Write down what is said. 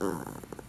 Uh.